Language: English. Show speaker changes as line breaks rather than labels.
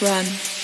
run.